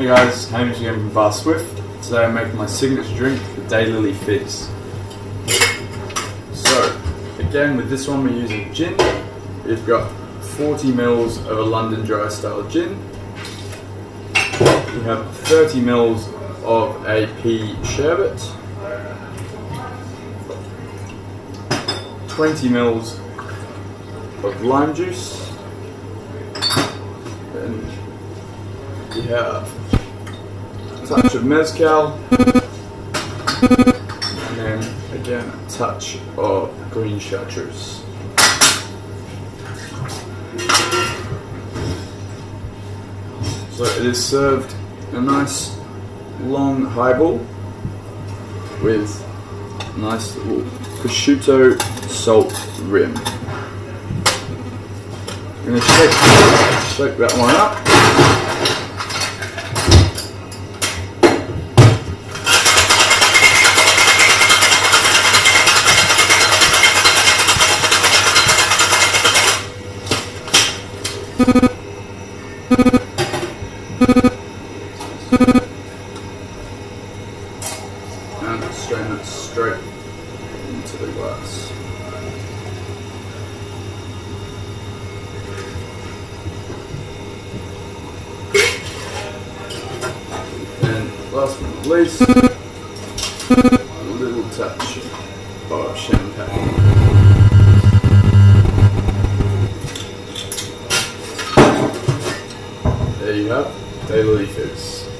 Hey guys, Hamish again from Bar Swift. Today I'm making my signature drink, the Daylily Fizz. So, again with this one we're using gin. We've got 40 mils of a London Dry style gin. We have 30 mils of a pea sherbet. 20 mils of lime juice. And we have touch of mezcal. And then again a touch of green chartreuse. So it is served a nice long highball with nice little prosciutto salt rim. I'm going to shake, shake that one up. And strain it straight into the glass. And last but not least, a little touch of champagne. There you have Daylily Fizz.